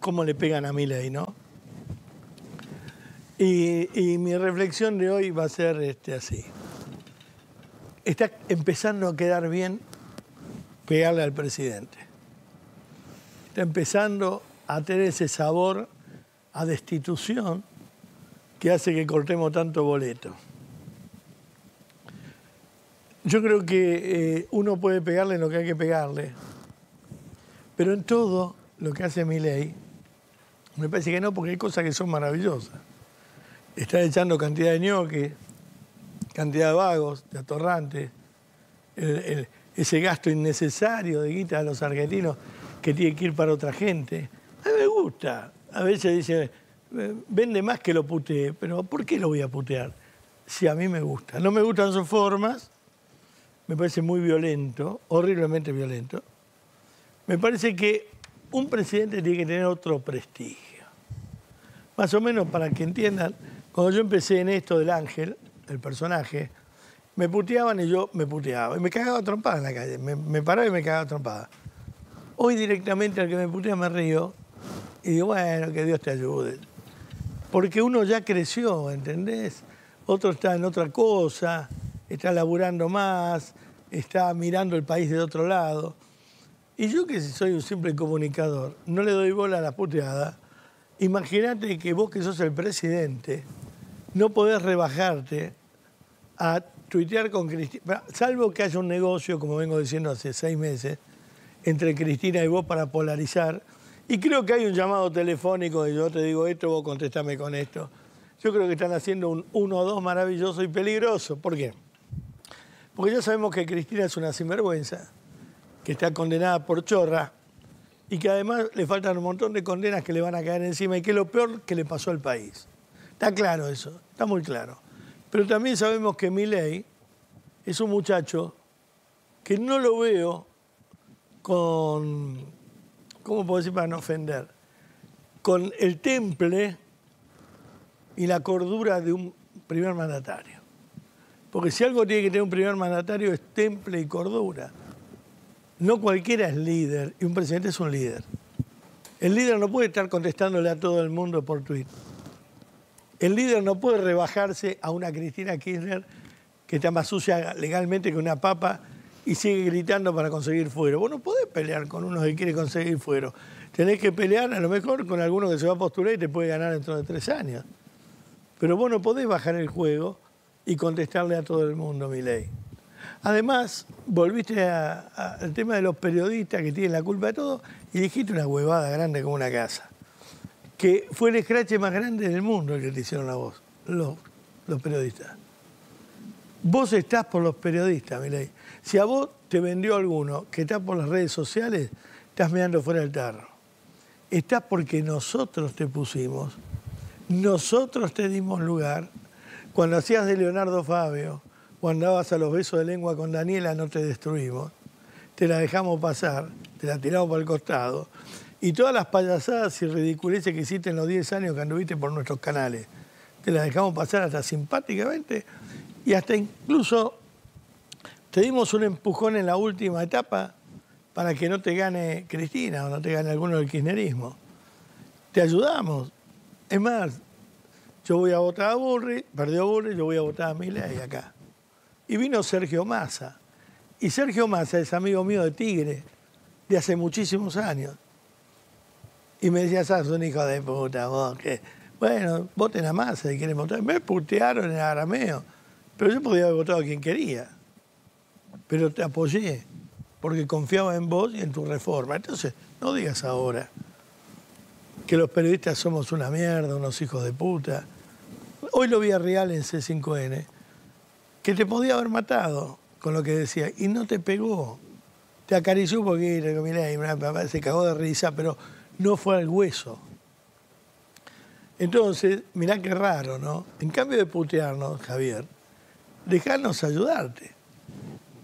cómo le pegan a Milei, ¿no? Y, y mi reflexión de hoy va a ser este, así. Está empezando a quedar bien pegarle al presidente. Está empezando a tener ese sabor a destitución que hace que cortemos tanto boleto. Yo creo que eh, uno puede pegarle lo que hay que pegarle, pero en todo lo que hace mi ley, me parece que no, porque hay cosas que son maravillosas. Está echando cantidad de ñoques, cantidad de vagos, de atorrantes, ese gasto innecesario de guita de los argentinos que tiene que ir para otra gente. A mí me gusta. A veces dice, eh, vende más que lo putee, pero ¿por qué lo voy a putear? Si a mí me gusta. No me gustan sus formas, me parece muy violento, horriblemente violento. Me parece que un presidente tiene que tener otro prestigio. Más o menos para que entiendan, cuando yo empecé en esto del ángel, el personaje, me puteaban y yo me puteaba. Y me cagaba trompada en la calle. Me, paraba y me cagaba trompada. Hoy directamente al que me putea me río y digo, bueno, que Dios te ayude. Porque uno ya creció, ¿entendés? Otro está en otra cosa, está laburando más, está mirando el país de otro lado. Y yo que soy un simple comunicador, no le doy bola a la puteada. Imagínate que vos que sos el presidente, no podés rebajarte a tuitear con Cristina, salvo que haya un negocio, como vengo diciendo hace seis meses, entre Cristina y vos para polarizar. Y creo que hay un llamado telefónico de yo te digo esto, vos contestame con esto. Yo creo que están haciendo un 1 o 2 maravilloso y peligroso. ¿Por qué? Porque ya sabemos que Cristina es una sinvergüenza, que está condenada por chorra y que además le faltan un montón de condenas que le van a caer encima y que es lo peor que le pasó al país. Está claro eso, está muy claro. Pero también sabemos que Milei es un muchacho que no lo veo con, ¿cómo puedo decir para no ofender? Con el temple y la cordura de un primer mandatario. Porque si algo tiene que tener un primer mandatario es temple y cordura. No cualquiera es líder y un presidente es un líder. El líder no puede estar contestándole a todo el mundo por Twitter. El líder no puede rebajarse a una Cristina Kirchner que está más sucia legalmente que una papa y sigue gritando para conseguir fuero. Vos no podés pelear con uno que quiere conseguir fuero. Tenés que pelear a lo mejor con alguno que se va a postular y te puede ganar dentro de tres años. Pero vos no podés bajar el juego y contestarle a todo el mundo, mi ley. Además, volviste al tema de los periodistas que tienen la culpa de todo y dijiste una huevada grande como una casa que fue el escrache más grande del mundo el que te hicieron a vos, los, periodistas. Vos estás por los periodistas, Milei. Si a vos te vendió alguno que está por las redes sociales, estás mirando fuera del tarro. Estás porque nosotros te pusimos, nosotros te dimos lugar. Cuando hacías de Leonardo Fabio, cuando dabas a los besos de lengua con Daniela, no te destruimos. Te la dejamos pasar, te la tiramos por el costado y todas las payasadas y ridiculeces que hiciste en los 10 años que anduviste por nuestros canales. Te las dejamos pasar hasta simpáticamente y hasta incluso te dimos un empujón en la última etapa para que no te gane Cristina o no te gane alguno del kirchnerismo. Te ayudamos. Es más, yo voy a votar a Burri, perdió Burri, yo voy a votar a Milei acá. Y vino Sergio Massa. Y Sergio Massa es amigo mío de Tigre de hace muchísimos años. Y me decía, sos un hijo de puta, vos, que, bueno, voten a masa si quieren votar. Me putearon en arameo, pero yo podía haber votado a quien quería. Pero te apoyé, porque confiaba en vos y en tu reforma. Entonces, no digas ahora que los periodistas somos una mierda, unos hijos de puta. Hoy lo vi a Real en C5N, que te podía haber matado con lo que decía, y no te pegó. Te acarició un poquito, mirá, se cagó de risa, pero no fue al hueso. Entonces, mirá qué raro, ¿no? En cambio de putearnos, Javier, dejarnos ayudarte.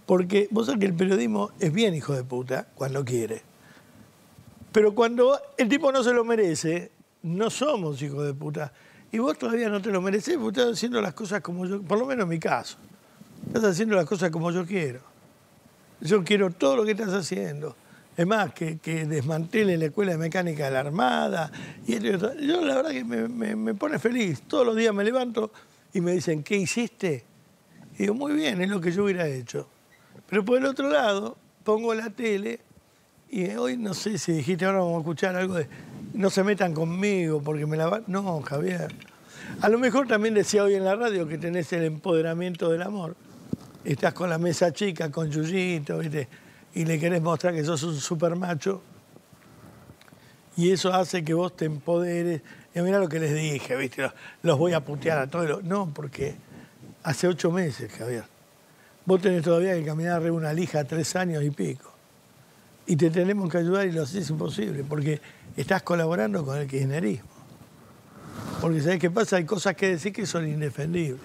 Porque vos sabés que el periodismo es bien hijo de puta cuando quiere. Pero cuando el tipo no se lo merece, no somos hijos de puta. Y vos todavía no te lo mereces porque estás haciendo las cosas como yo, por lo menos en mi caso. Estás haciendo las cosas como yo quiero. Yo quiero todo lo que estás haciendo Es más, que, que desmantele la escuela de mecánica de la Armada. Y esto y otro. yo la verdad que me, me- me pone feliz. Todos los días me levanto y me dicen, ¿qué hiciste? Y digo, muy bien, es lo que yo hubiera hecho. Pero por el otro lado, pongo la tele y hoy no sé si dijiste, ahora vamos a escuchar algo de, no se metan conmigo porque me la van... No, Javier. A lo mejor también decía hoy en la radio que tenés el empoderamiento del amor. Estás con la mesa chica, con Yuyito, ¿viste? Y le querés mostrar que sos un super macho. Y eso hace que vos te empoderes. Y mira lo que les dije, ¿viste? Los, voy a putear a todos. los- No, porque hace ocho meses, Javier. Vos tenés todavía que caminar de una lija tres años y pico. Y te tenemos que ayudar y lo haces imposible, porque estás colaborando con el kirchnerismo. Porque ¿sabés qué pasa? Hay cosas que decir que son indefendibles.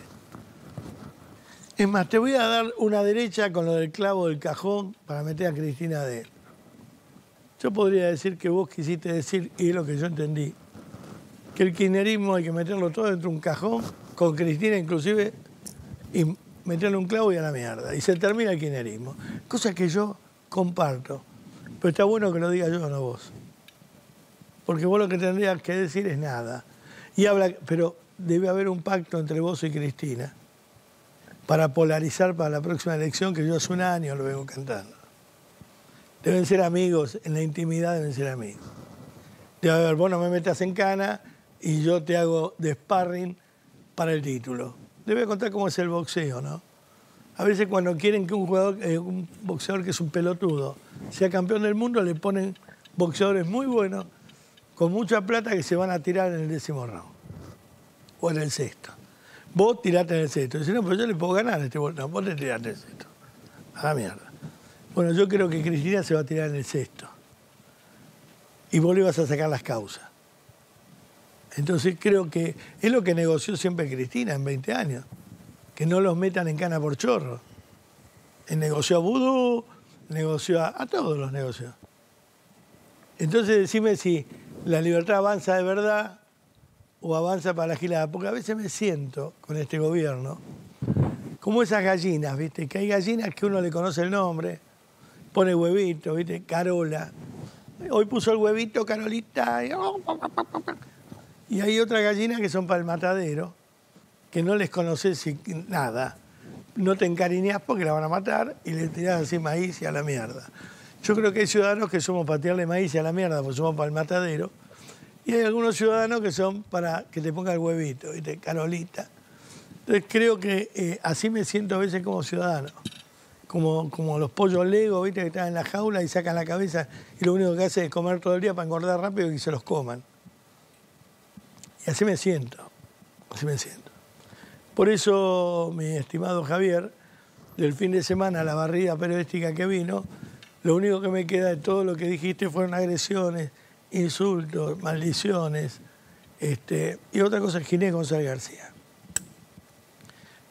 Es más, te voy a dar una derecha con lo del clavo del cajón para meter a Cristina de él. Yo podría decir que vos quisiste decir, y es lo que yo entendí, que el kirchnerismo hay que meterlo todo dentro de un cajón, con Cristina inclusive, y meterle un clavo y a la mierda. Y se termina el kirchnerismo. Cosa que yo comparto. Pero está bueno que lo diga yo, no vos. Porque vos lo que tendrías que decir es nada. Y habla, pero debe haber un pacto entre vos y Cristina para polarizar para la próxima elección que yo hace un año lo vengo cantando. Deben ser amigos, en la intimidad deben ser amigos. Debe haber, vos no me metas en cana y yo te hago de sparring para el título. Debe contar cómo es el boxeo, ¿no? A veces cuando quieren que un jugador, eh, un boxeador que es un pelotudo, sea campeón del mundo, le ponen boxeadores muy buenos, con mucha plata que se van a tirar en el décimo round. O en el sexto. Vos tirate en el sexto. Dice, no, pero yo le puedo ganar a este No, vos te tirate en el sexto. A la mierda. Bueno, yo creo que Cristina se va a tirar en el sexto. Y vos le vas a sacar las causas. Entonces creo que es lo que negoció siempre Cristina en 20 años. Que no los metan en cana por chorro. En negoció a Vudú, negoció a, a todos los negocios. Entonces decime si la libertad avanza de verdad o avanza para la gilada. Porque a veces me siento con este gobierno como esas gallinas, ¿viste? Que hay gallinas que uno le conoce el nombre, pone huevito, ¿viste? Carola. Hoy puso el huevito Carolita. Y, y hay otras gallinas que son para el matadero, que no les conoces nada. No te encariñás porque la van a matar y le tirás así maíz y a la mierda. Yo creo que hay ciudadanos que somos para tirarle maíz y a la mierda porque somos para el matadero. Y hay algunos ciudadanos que son para que te ponga el huevito, ¿viste? Carolita. Entonces creo que eh, así me siento a veces como ciudadano. Como, como los pollos Lego, ¿viste? Que están en la jaula y sacan la cabeza y lo único que hacen es comer todo el día para engordar rápido y se los coman. Y así me siento, así me siento. Por eso, mi estimado Javier, del fin de semana, la barrida periodística que vino, lo único que me queda de todo lo que dijiste fueron agresiones, insultos, maldiciones, este, y otra cosa es Ginés González García.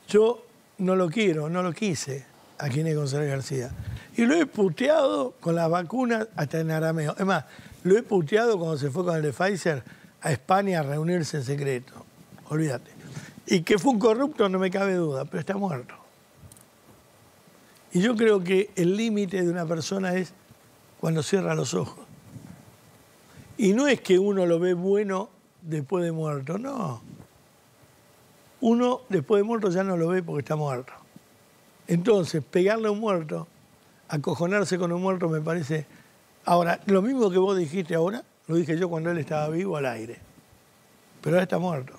Yo no lo quiero, no lo quise a Ginés González García. Y lo he puteado con las vacunas hasta en arameo. Es más, lo he puteado cuando se fue con el de Pfizer a España a reunirse en secreto. Olvídate. Y que fue un corrupto, no me cabe duda, pero está muerto. Y yo creo que el límite de una persona es cuando cierra los ojos. Y no es que uno lo ve bueno después de muerto, no. Uno después de muerto ya no lo ve porque está muerto. Entonces, pegarle a un muerto, acojonarse con un muerto me parece... Ahora, lo mismo que vos dijiste ahora, lo dije yo cuando él estaba vivo al aire. Pero ahora está muerto.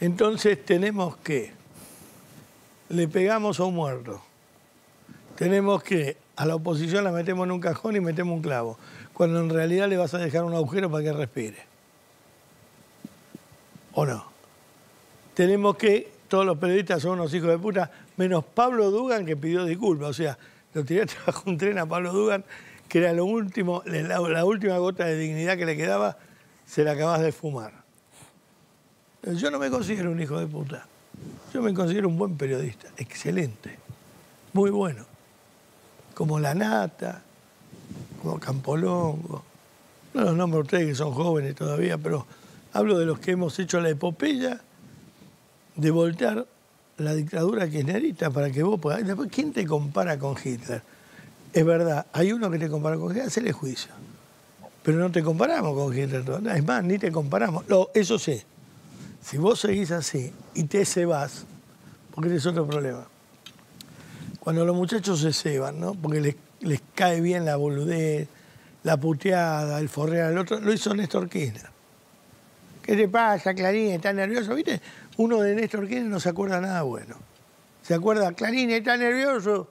Entonces tenemos que, le pegamos a un muerto. Tenemos que, a la oposición la metemos en un cajón y metemos un clavo, cuando en realidad le vas a dejar un agujero para que respire. ¿O no? Tenemos que, todos los periodistas son unos hijos de puta, menos Pablo Dugan que pidió disculpas. O sea, lo tiraste bajo un tren a Pablo Dugan, que era lo último, la, la última gota de dignidad que le quedaba, se la acabas de fumar. Yo no me considero un hijo de puta. Yo me considero un buen periodista, excelente, muy bueno. Como La Nata, Campolongo. No los nombro a ustedes que son jóvenes todavía, pero hablo de los que hemos hecho la epopeya de voltear la dictadura kirchnerista para que vos puedas. Después, ¿quién te compara con Hitler? es verdad, hay uno que te compara con Hitler, hacele juicio. Pero no te comparamos con Hitler. Es más, ni te comparamos. eso sí, si vos seguís así y te cebas, porque ese es otro problema. Cuando los muchachos se ceban, ¿no? Porque les, les cae bien la boludez, la puteada, el forrear al otro, lo hizo Néstor Kirchner. ¿Qué te pasa, Clarín? ¿Estás nervioso? ¿Viste? Uno de Néstor Kirchner no se acuerda nada bueno. Se acuerda, Clarín, está nervioso?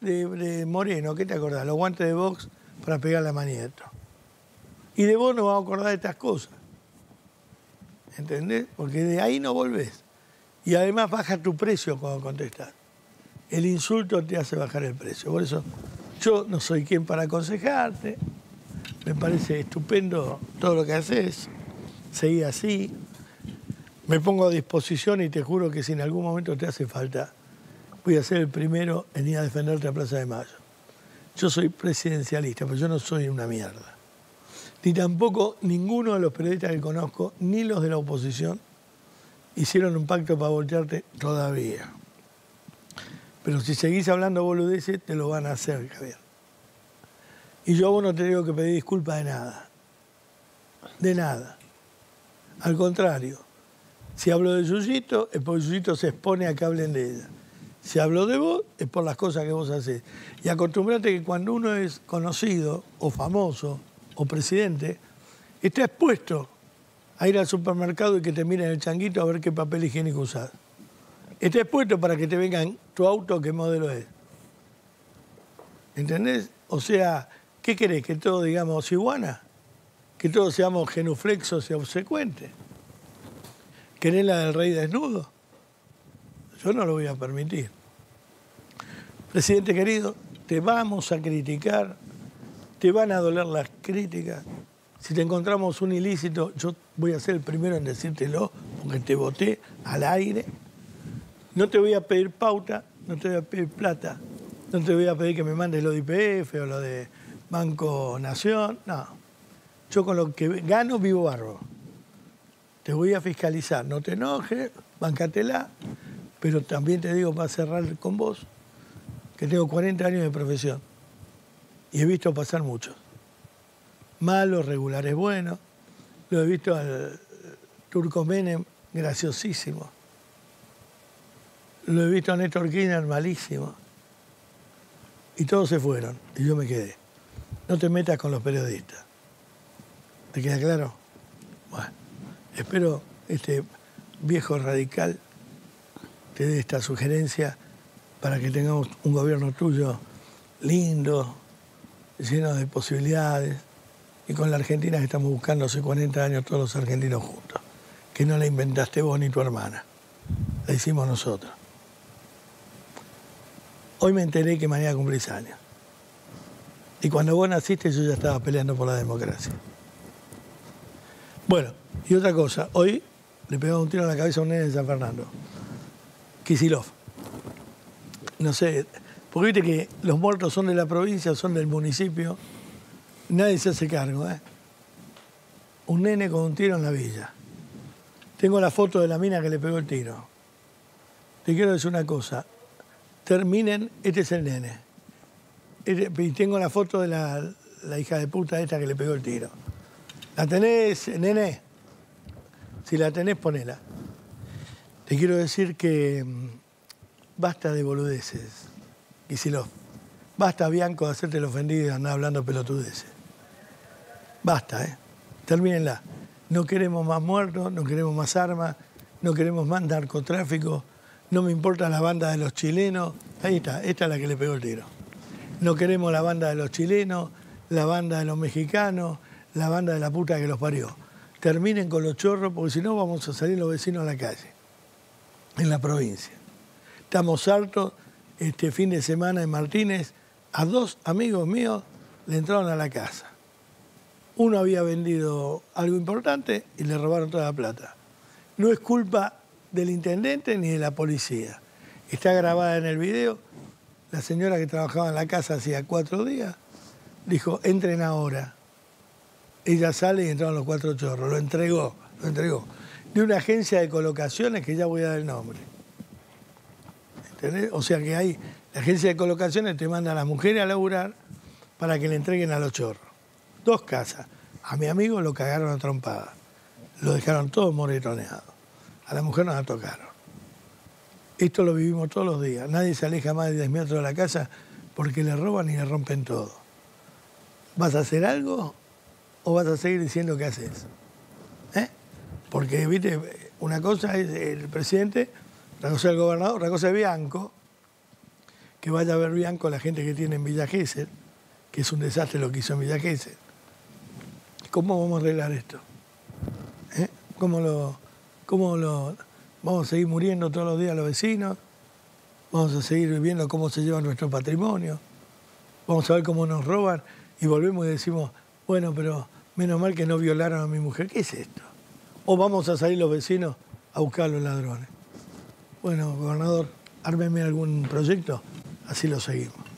De, Moreno, ¿qué te acordás? Los guantes de box para pegarle a Manieto. Y de vos no vas a acordar de estas cosas. ¿Entendés? Porque de ahí no volvés. Y además baja tu precio cuando contestás. El insulto te hace bajar el precio. Por eso yo no soy quien para aconsejarte. Me parece estupendo todo lo que haces. Seguí así. Me pongo a disposición y te juro que si en algún momento te hace falta, voy a ser el primero en ir a defenderte a Plaza de Mayo. Yo soy presidencialista, pero yo no soy una mierda. Ni tampoco ninguno de los periodistas que conozco, ni los de la oposición, hicieron un pacto para voltearte todavía. Pero si seguís hablando boludeces, te lo van a hacer, Javier. Y yo a vos no te digo que pedir disculpas de nada. De nada. Al contrario, si hablo de Yuyito, es porque Yuyito se expone a que hablen de ella. Si hablo de vos, es por las cosas que vos haces. Y acostumbrate que cuando uno es conocido o famoso o presidente, está expuesto a ir al supermercado y que te miren el changuito a ver qué papel higiénico usar. Está expuesto para que te vengan tu auto, qué modelo es. ¿Entendés? O sea, ¿qué querés? ¿Que todos digamos iguana? ¿Que todos seamos genuflexos y obsecuentes? ¿Querés la del rey desnudo? Yo no lo voy a permitir. Presidente querido, te vamos a criticar, te van a doler las críticas. Si te encontramos un ilícito, yo voy a ser el primero en decírtelo, porque te voté al aire. No te voy a pedir pauta, no te voy a pedir plata, no te voy a pedir que me mandes lo de IPF o lo de Banco Nación, no. Yo con lo que gano vivo barro. Te voy a fiscalizar, no te enojes, bancatela, pero también te digo para cerrar con vos, que tengo 40 años de profesión y he visto pasar muchos. Malos, regulares, buenos. Lo he visto al Turco Menem, graciosísimo lo he visto a Néstor Kirchner malísimo. Y todos se fueron y yo me quedé. No te metas con los periodistas. ¿Te queda claro? Bueno, espero este viejo radical te dé esta sugerencia para que tengamos un gobierno tuyo lindo, lleno de posibilidades, y con la Argentina que estamos buscando hace 40 años todos los argentinos juntos, que no la inventaste vos ni tu hermana, la hicimos nosotros. Hoy me enteré que mañana cumplís años. Y cuando vos naciste yo ya estaba peleando por la democracia. Bueno, y otra cosa, hoy le pegaba un tiro en la cabeza a un nene de San Fernando. Kisilov. No sé, porque viste que los muertos son de la provincia, son del municipio. Nadie se hace cargo, ¿eh? Un nene con un tiro en la villa. Tengo la foto de la mina que le pegó el tiro. Te quiero decir una cosa, terminen, este es el nene. Este, y tengo la foto de la, hija de puta esta que le pegó el tiro. ¿La tenés, nene? Si la tenés, ponela. Te quiero decir que mm, basta de boludeces, y si lo Basta, Bianco, de hacerte el ofendido y andar hablando pelotudeces. Basta, ¿eh? Termínenla. No queremos más muertos, no queremos más armas, no queremos más narcotráfico, no me importa la banda de los chilenos. Ahí está, esta es la que le pegó el tiro. No queremos la banda de los chilenos, la banda de los mexicanos, la banda de la puta que los parió. Terminen con los chorros porque si no vamos a salir los vecinos a la calle, en la provincia. Estamos hartos, este fin de semana en Martínez, a dos amigos míos le entraron a la casa. Uno había vendido algo importante y le robaron toda la plata. No es culpa del intendente ni de la policía. Está grabada en el video. La señora que trabajaba en la casa hacía cuatro días dijo, entren ahora. Ella sale y entraron los cuatro chorros. Lo entregó, lo entregó. De una agencia de colocaciones que ya voy a dar el nombre. ¿Entendés? O sea que hay La agencia de colocaciones te manda a las mujeres a laburar para que le entreguen a los chorros. Dos casas. A mi amigo lo cagaron a trompada. Lo dejaron todo moretoneado. A la mujer nos la tocaron. Esto lo vivimos todos los días. Nadie se aleja más de 10 metros de la casa porque le roban y le rompen todo. ¿Vas a hacer algo o vas a seguir diciendo que haces? ¿Eh? Porque, viste, una cosa es el presidente, otra cosa es el gobernador, otra cosa es Bianco, que vaya a ver Bianco la gente que tiene en Villa Gesell, que es un desastre lo que hizo en Villa Gesell. ¿Cómo vamos a arreglar esto? ¿Eh? ¿Cómo lo, cómo lo, vamos a seguir muriendo todos los días los vecinos? Vamos a seguir viendo cómo se lleva nuestro patrimonio. Vamos a ver cómo nos roban y volvemos y decimos, bueno, pero menos mal que no violaron a mi mujer. ¿Qué es esto? O vamos a salir los vecinos a buscar a los ladrones. Bueno, gobernador, ármeme algún proyecto, así lo seguimos.